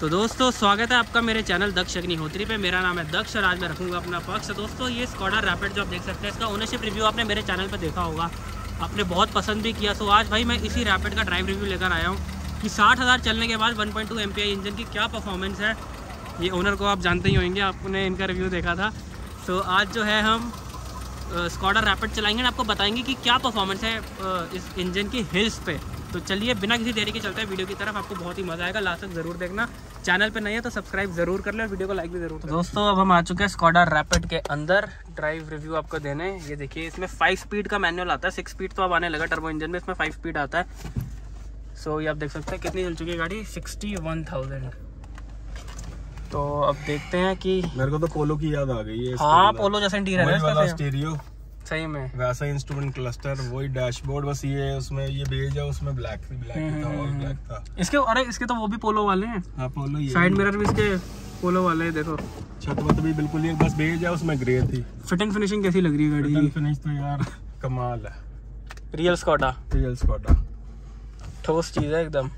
तो दोस्तों, स्वागत है आपका मेरे चैनल दक्ष अग्निहोत्री पे। मेरा नाम है दक्ष और आज मैं रखूँगा अपना पक्ष। तो दोस्तों, ये स्कॉडा रैपिड जो आप देख सकते हैं, इसका ओनरशिप रिव्यू आपने मेरे चैनल पे देखा होगा। आपने बहुत पसंद भी किया। तो आज भाई मैं इसी रैपिड का ड्राइव रिव्यू लेकर आया हूँ कि साठ हज़ार चलने के बाद वन पॉइंट इंजन की क्या परफॉर्मेंस है। ये ओनर को आप जानते ही होंगे, आपने इनका रिव्यू देखा था। तो आज जो है हम स्कॉडा रैपिड चलाएँगे आपको बताएँगे कि क्या परफॉर्मेंस है इस इंजन की हिल्स पे। तो चलिए, बिना किसी देरी के चलते हैं, वीडियो की तरफ़ आपको बहुत ही मज़ा आएगा। लास्ट तक ज़रूर देखना। चैनल पे नहीं है तो सब्सक्राइब ज़रूर कर ले और वीडियो को लाइक भी ज़रूर दोस्तों अब हम आ चुके हैं स्कॉडा रैपिड के अंदर। ड्राइव रिव्यू आपको देने ये देखिए इसमें फाइव स्पीड का मैनुअल आता है। सिक्स स्पीड तो अब आने लगा टर्बो इंजन में। इसमें फाइव स्पीड आता है। सो ये आप देख सकते हैं कितनी चल चुकी है गाड़ी। सिक्सटी वन थाउज़ेंड तो अब देखते हैं कि मेरे को तो पोलो की याद आ गई है हाँ पोलो जैसा इंटीरियर है स्टीरियो सही में। वैसा इंस्ट्रूमेंट क्लस्टर वही डैशबोर्ड बस ये उसमें ये बेज है उसमें ब्लैक ब्लैक था और ब्लैक था। इसके अरे इसके तो वो भी पोलो वाले हैं। हाँ पोलो ये साइड मिरर भी इसके पोलो वाले हैं देखो। छत वत भी बिल्कुल ये बस बेज है उसमें ग्रे थी। फिटिंग फिनिशिंग कैसी लग रही है गाड़ी? की फिनिश तो यार कमाल है। रियल स्कॉडा रियल स्कॉडा ठोस चीज़ है एकदम।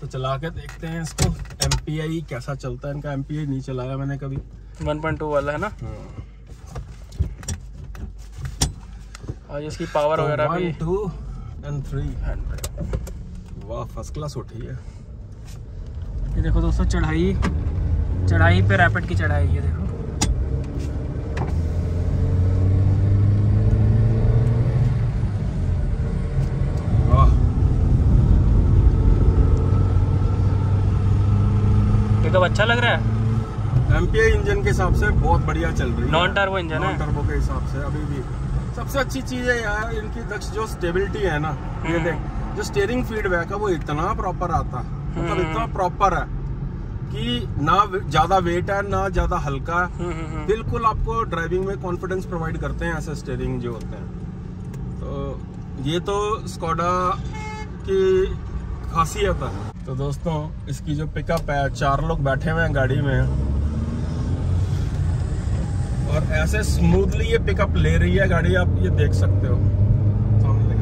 तो चला के देखते हैं इसको। एमपीआई कैसा चलता है इनका एम नहीं चलाया मैंने कभी। 1.2 वाला है ना हाँ। और इसकी पावर तो वगैरह भी टू एंड थ्री वाह फ़र्स्ट क्लास उठी है। ये देखो दोस्तों चढ़ाई। चढ़ाई पे रैपिड की चढ़ाई ये देखो। तो अच्छा लग रहा है। एमपीआई इंजन के हिसाब से बहुत बढ़िया चल रही है। नॉन टर्बो इंजन है। टर्बो के हिसाब से अभी भी। सबसे अच्छी चीज़ है यार इनकी दक्ष जो स्टेबिलिटी है ना ये हम्म। देख जो स्टेयरिंग फीडबैक है वो इतना प्रॉपर आता है। मतलब हम्म। इतना प्रॉपर है कि ना ज़्यादा वेट है ना ज़्यादा हल्का है। हम्म, बिल्कुल आपको ड्राइविंग में कॉन्फिडेंस प्रोवाइड करते हैं ऐसे स्टेयरिंग जो होते हैं। तो ये तो स्कोडा की खासियत है। तो दोस्तों इसकी जो पिकअप है चार लोग बैठे हुए हैं गाड़ी में। ऐसे स्मूथली ये पिकअप ले रही है गाड़ी आप ये देख सकते हो। सामने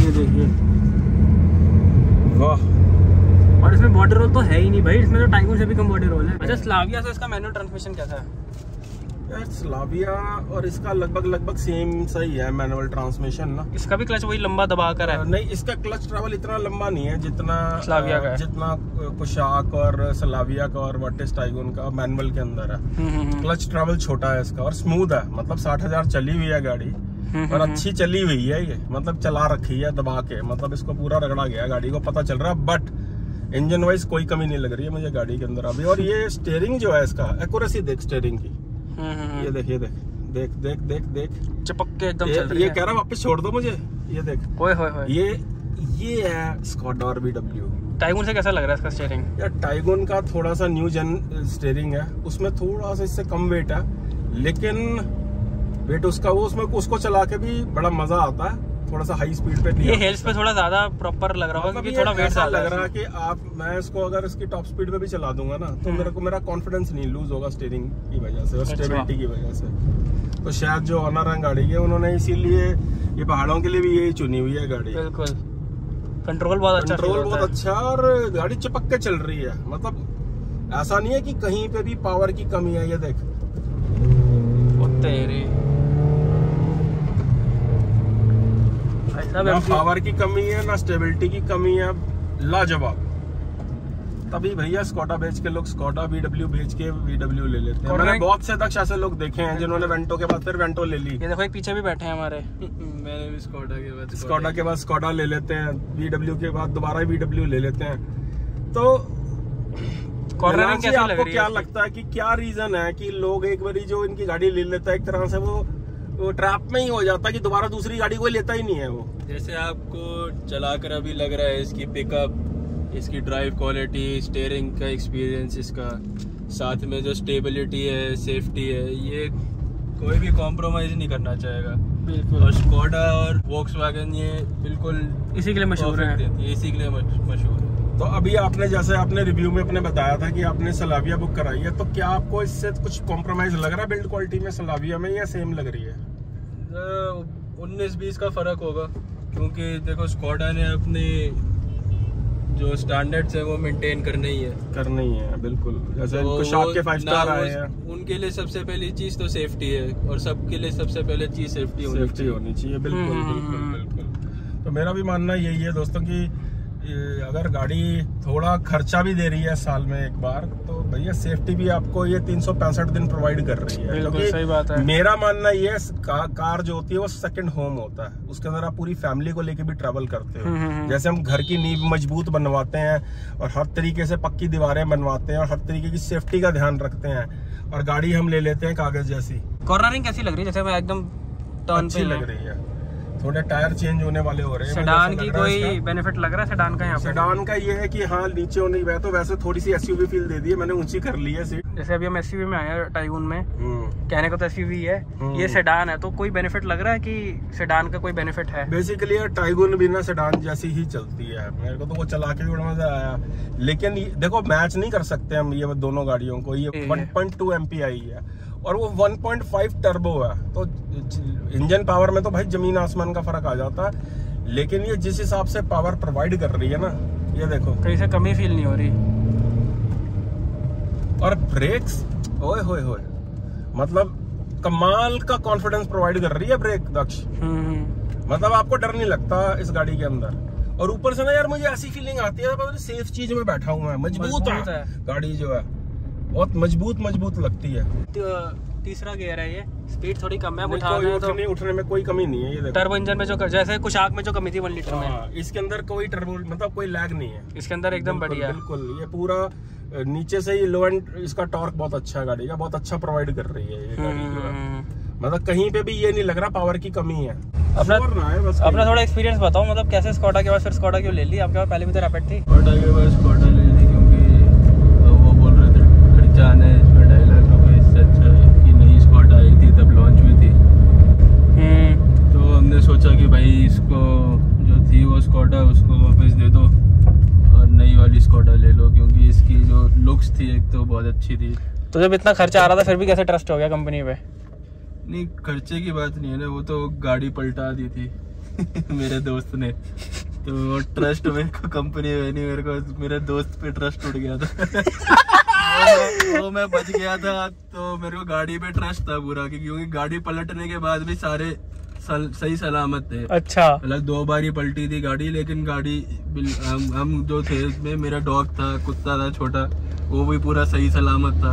ये देखिए। वाह। और इसमें बॉडी रोल तो है ही नहीं भाई इसमें तो टाइगर से भी कम बॉडी रोल है। अच्छा स्लाविया से इसका मैनुअल ट्रांसमिशन कैसा है? स्लाविया और इसका लगभग लगभग सेम सही है मैनुअल ट्रांसमिशन ना। इसका भी क्लच वही लंबा दबा कर है। नहीं इसका क्लच ट्रेवल इतना लंबा नहीं है जितना स्लाविया का जितना कुशाक और स्लाविया का और वटिस टाइगोन का मैनुअल के अंदर है। Clutch hmm, travel hmm, hmm. छोटा है इसका और स्मूथ है मतलब साठ हज़ार चली हुई है गाड़ी। और अच्छी चली हुई है ये मतलब चला रखी है दबा के मतलब इसको पूरा रगड़ा गया गाड़ी को पता चल रहा है बट इंजन वाइज कोई कमी नहीं लग रही है मुझे गाड़ी के अंदर अभी। और ये स्टेयरिंग जो है इसका एक्यूरेसी देख स्टेयरिंग की। ये देख ये देख देख देख देख देख। चिपक के एकदम चल रही ये कह रहा वापस छोड़ दो मुझे। ये देख। ओए होए होए। ये ये है स्कॉट और बीडब्ल्यू टाइगोन से कैसा लग रहा है इसका स्टीयरिंग यार टाइगोन का थोड़ा सा न्यू जन स्टीयरिंग है। उसमें थोड़ा सा इससे कम वेट है। लेकिन वेट उसका वो उसमें उसको चला के भी बड़ा मज़ा आता है। थोड़ा सा हाई स्पीड पे ये हिल्स पे थोड़ा ज़्यादा प्रॉपर लग रहा होगा क्योंकि थोड़ा वेट सा लग रहा है कि आप मैं इसको अगर इसकी टॉप स्पीड पे भी चला दूँगा ना तो हम्म। मेरे को मेरा कॉन्फिडेंस नहीं लूज होगा स्टीयरिंग की वजह से और स्टेबिलिटी अच्छा। की वजह से। तो शायद जो ऑनर है गाड़ी के उन्होंने इसीलिए ये पहाड़ों के लिए भी यही चुनी हुई है गाड़ी। बिल्कुल। कंट्रोल बहुत अच्छा कंट्रोल बहुत अच्छा और गाड़ी चिपक के चल रही है। मतलब ऐसा नहीं है कि कहीं पे भी पावर की कमी है ये देख। तेरी ना पावर की कमी है ना स्टेबिलिटी की कमी है लाजवाब। तभी भैया स्कॉटा बेच के लोग स्कॉटा बीडब्ल्यू बेच के बीडब्ल्यू ले लेते हैं। मैंने बहुत से दक्ष ऐसे लोग देखे हैं जिन्होंने वेंटो के बाद फिर वेंटो ले ली। ये देखो एक पीछे भी बैठे हैं हमारे। मैंने भी स्कॉटा के बाद स्कॉटा के बाद स्कॉटा ले लेते हैं बीडब्ल्यू के बाद दोबारा बीडब्ल्यू ले लेते हैं। तो आपको क्या लगता है कि क्या रीजन है कि लोग एक बारी जो इनकी गाड़ी ले लेता है एक तरह से वो वो ट्रैप में ही हो जाता कि दोबारा दूसरी गाड़ी कोई लेता ही नहीं है वो। जैसे आपको चलाकर अभी लग रहा है इसकी पिकअप इसकी ड्राइव क्वालिटी स्टेयरिंग का एक्सपीरियंस इसका साथ में जो स्टेबिलिटी है सेफ्टी है ये कोई भी कॉम्प्रोमाइज नहीं करना चाहेगा। बिल्कुल। और स्कोडा और वॉक्स ये बिल्कुल इसी के लिए मशहूर है। इसी के लिए मशहूर है। तो अभी आपने जैसे आपने रिव्यू में अपने बताया था कि आपने सलाविया बुक कराई है तो क्या आपको इससे कुछ कॉम्प्रोमाइज लग रहा है बिल्ड क्वालिटी में सलाविया में या सेम लग रही है? उन्नीस बीस का फ़र्क होगा क्योंकि देखो स्कॉडा ने अपनी जो स्टैंडर्ड्स है वो मेंटेन करने ही है। करना ही है बिल्कुल। जैसे तो कुछ आपके फाइव स्टार आए हैं। उनके लिए सबसे पहली चीज़ तो सेफ्टी है और सबके लिए सबसे पहले चीज़ सेफ्टी होनी सेफ्टी होनी चाहिए बिल्कुल हम्म, बिल्कुल हम्म, बिल्कुल। तो मेरा भी मानना यही है दोस्तों कि अगर गाड़ी थोड़ा खर्चा भी दे रही है साल में एक बार तो भैया सेफ्टी भी आपको ये तीन सौ पैंसठ दिन प्रोवाइड कर रही है। बिल्कुल सही बात है। मेरा मानना ये का, कार जो होती है वो सेकंड होम होता है। उसके अंदर आप पूरी फैमिली को लेके भी ट्रेवल करते हम्म, हम्म, हो हम्म। जैसे हम घर की नींव मज़बूत बनवाते हैं और हर तरीके से पक्की दीवारें बनवाते हैं और हर तरीके की सेफ्टी का ध्यान रखते हैं और गाड़ी हम ले लेते हैं कागज़ जैसी। कॉर्नरिंग कैसी लग रही है? जैसे मैं एकदम टर्न अच्छी लग रही है। थोड़े टायर चेंज होने वाले हो रहे हैं। सेडान की कोई बेनिफिट लग रहा है सेडान का यहाँ सेडान का ये है कि हाँ नीचे होने वह तो वैसे थोड़ी सी एसयूवी फील दे दी है मैंने ऊँची कर ली है सीट जैसे अभी हम एसयूवी में आए टाइगून में हम्म। कहने को तो एसयूवी है। हम्म। ये सेडान है तो कोई बेनिफिट लग रहा है कि सेडान का कोई बेनिफिट है? बेसिकली टाइगुन भी ना सेडान जैसी ही चलती है। मेरे को तो वो चला के भी बड़ा मज़ा आया। लेकिन देखो मैच नहीं कर सकते हम ये दोनों गाड़ियों को। ये ये- 1.2 एमपीआई है। और वो 1.5 टर्बो है। तो इंजन पावर में तो भाई ज़मीन आसमान का फ़र्क आ जाता है लेकिन ये जिस हिसाब से पावर प्रोवाइड कर रही है ना ये देखो। कहीं से कमी फील नहीं हो रही। और ब्रेक्स ओए होए होए मतलब कमाल का कॉन्फिडेंस प्रोवाइड कर रही है ब्रेक दक्ष। हम्म, मतलब आपको डर नहीं लगता इस गाड़ी के अंदर। और ऊपर से ना यार मुझे ऐसी फीलिंग आती है सेफ़ चीज़ में बैठा हूँ मैं मज़बूत है। है। गाड़ी जो है। बहुत मज़बूत मज़बूत लगती है। तो तीसरा गियर है ये। स्पीड थोड़ी कम है उठाना तो। उठने उठने में कोई कमी नहीं है ये टर्बो इंजन में जो कर जैसे कुछ आग में जो कमी थी वन लीटर में। हाँ, इसके अंदर कोई टर्बो मतलब कोई लैग नहीं है। इसके अंदर एकदम बढ़िया। बिल्कुल ये पूरा नीचे से ही लो एंड इसका टॉर्क बहुत अच्छा है गाड़ी का बहुत अच्छा प्रोवाइड कर रही है ये गाड़ी जो है हम्म, मतलब कहीं पे भी ये नहीं लग रहा पावर की कमी है। अपना- है अपना थोड़ा एक्सपीरियंस बताओ मतलब कैसे स्कॉटा के बाद फिर स्कॉटा क्यों ले ली? आपके पास पहले भी तो रैपिड थी। स्कॉडा के पास स्कॉडा ले ली क्योंकि तो वो बोल रहे आना है इसमें ढाई लाख रुपए इससे अच्छा है कि नई स्कॉडा आई थी तब लॉन्च हुई थी। हम्म, तो हमने सोचा कि भाई इसको जो थी वो स्कॉडा उसको वापस दे दो और नई वाली स्कॉडा ले लो क्योंकि इसकी जो लुक्स थी एक तो बहुत अच्छी थी। तो जब इतना खर्चा आ रहा था फिर भी कैसे ट्रस्ट हो गया कंपनी पे? नहीं खर्चे की बात नहीं है ना वो तो गाड़ी पलटा दी थी मेरे दोस्त ने। तो ट्रस्ट मेरे को कंपनी में नहीं मेरे को मेरे दोस्त पे ट्रस्ट उठ गया था। वो मैं बच गया था तो मेरे को गाड़ी पे ट्रस्ट था पूरा क्योंकि गाड़ी पलटने के बाद भी सारे सल, सही सलामत थे। अच्छा। मतलब दो बार ही पलटी थी गाड़ी लेकिन गाड़ी हम, हम जो थे उसमें मेरा डॉग था कुत्ता था छोटा वो भी पूरा सही सलामत था।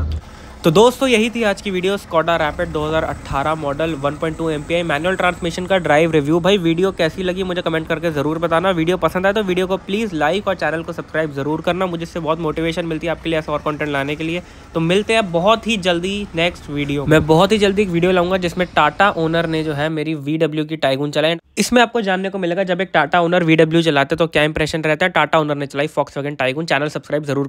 तो दोस्तों, यही थी आज की video Skoda Rapid 2018 model 1.2 MPI manual transmission का ड्राइव रिव्यू भाई, वीडियो कैसी लगी मुझे कमेंट करके ज़रूर बताना। वीडियो पसंद आए तो वीडियो को प्लीज़ लाइक और चैनल को सब्सक्राइब ज़रूर करना। मुझे इससे बहुत मोटिवेशन मिलती है आपके लिए ऐसा और कंटेंट लाने के लिए। तो मिलते हैं बहुत ही जल्दी नेक्स्ट वीडियो मैं। बहुत ही जल्दी एक वीडियो लाऊँगा जिसमें टाटा ओनर ने जो है मेरी वीडब्ल्यू की टाइगून चलाई। इसमें आपको जानने को मिलेगा, जब एक टाटा ओनर वीडब्ल्यू चलाते तो क्या इंप्रेशन रहता है? टाटा ओनर ने चलाई फॉक्स टाइगून चैनल सब्सक्राइब ज़रूर